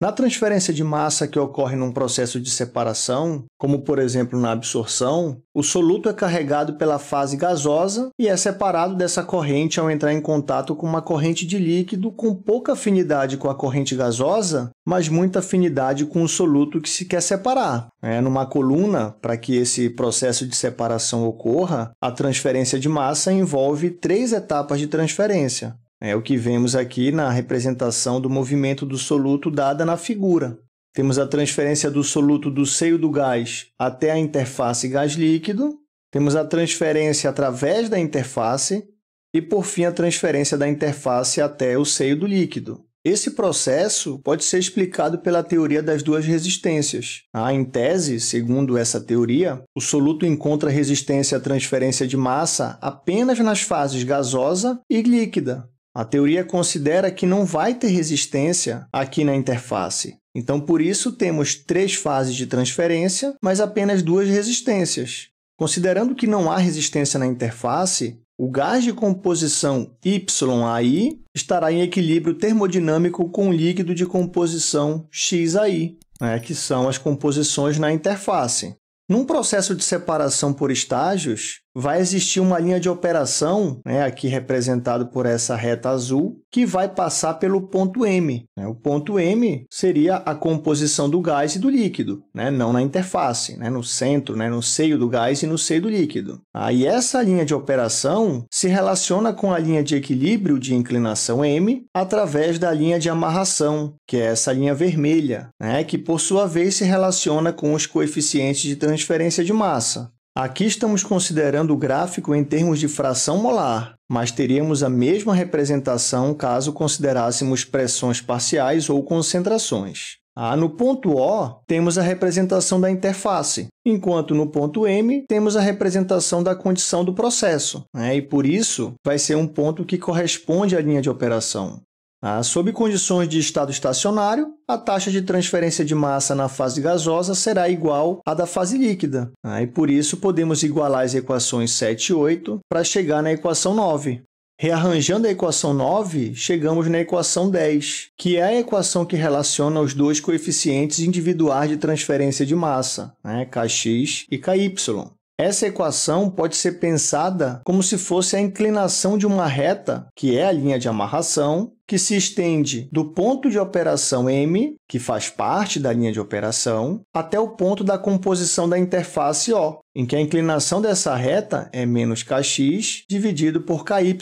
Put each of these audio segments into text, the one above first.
Na transferência de massa que ocorre num processo de separação, como por exemplo na absorção, o soluto é carregado pela fase gasosa e é separado dessa corrente ao entrar em contato com uma corrente de líquido com pouca afinidade com a corrente gasosa, mas muita afinidade com o soluto que se quer separar. É, numa coluna, para que esse processo de separação ocorra, a transferência de massa envolve três etapas de transferência. É o que vemos aqui na representação do movimento do soluto dada na figura. Temos a transferência do soluto do seio do gás até a interface gás-líquido, temos a transferência através da interface e, por fim, a transferência da interface até o seio do líquido. Esse processo pode ser explicado pela teoria das duas resistências. Ah, em tese, segundo essa teoria, o soluto encontra resistência à transferência de massa apenas nas fases gasosa e líquida, a teoria considera que não vai ter resistência aqui na interface. Então, por isso, temos três fases de transferência, mas apenas duas resistências. Considerando que não há resistência na interface, o gás de composição YAI estará em equilíbrio termodinâmico com o líquido de composição XAI, né, que são as composições na interface. Num processo de separação por estágios, vai existir uma linha de operação, né, aqui representado por essa reta azul, que vai passar pelo ponto M. Né? O ponto M seria a composição do gás e do líquido, né? não na interface, né? no centro, né? no seio do gás e no seio do líquido. Aí essa linha de operação se relaciona com a linha de equilíbrio de inclinação M através da linha de amarração, que é essa linha vermelha, né? que por sua vez se relaciona com os coeficientes de transferência de massa. Aqui estamos considerando o gráfico em termos de fração molar, mas teríamos a mesma representação caso considerássemos pressões parciais ou concentrações. Ah, no ponto O, temos a representação da interface, enquanto no ponto M, temos a representação da condição do processo, né? e por isso vai ser um ponto que corresponde à linha de operação. Ah, sob condições de estado estacionário, a taxa de transferência de massa na fase gasosa será igual à da fase líquida. Ah, e por isso, podemos igualar as equações 7 e 8 para chegar na equação 9. Rearranjando a equação 9, chegamos na equação 10, que é a equação que relaciona os dois coeficientes individuais de transferência de massa, né, Kx e Ky. Essa equação pode ser pensada como se fosse a inclinação de uma reta, que é a linha de amarração, que se estende do ponto de operação M, que faz parte da linha de operação, até o ponto da composição da interface O, em que a inclinação dessa reta é menos kx dividido por ky.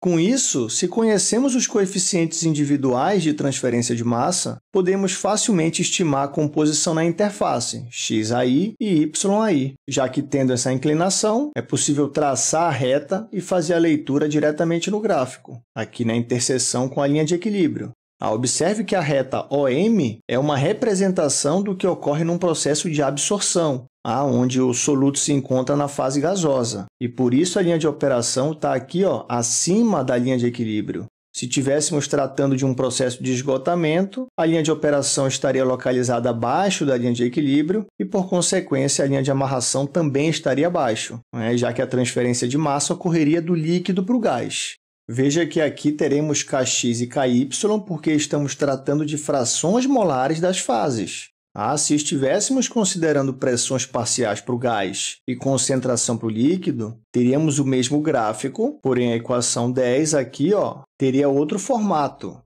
Com isso, se conhecemos os coeficientes individuais de transferência de massa, podemos facilmente estimar a composição na interface xai e yai, já que, tendo essa inclinação, é possível traçar a reta e fazer a leitura diretamente no gráfico, aqui na interseção com a linha de equilíbrio. Ah, observe que a reta OM é uma representação do que ocorre num processo de absorção, ah, onde o soluto se encontra na fase gasosa. E por isso a linha de operação está aqui ó, acima da linha de equilíbrio. Se estivéssemos tratando de um processo de esgotamento, a linha de operação estaria localizada abaixo da linha de equilíbrio e, por consequência, a linha de amarração também estaria abaixo, né? já que a transferência de massa ocorreria do líquido para o gás. Veja que aqui teremos Kx e Ky porque estamos tratando de frações molares das fases. Ah, se estivéssemos considerando pressões parciais para o gás e concentração para o líquido, teríamos o mesmo gráfico, porém a equação 10 aqui ó, teria outro formato.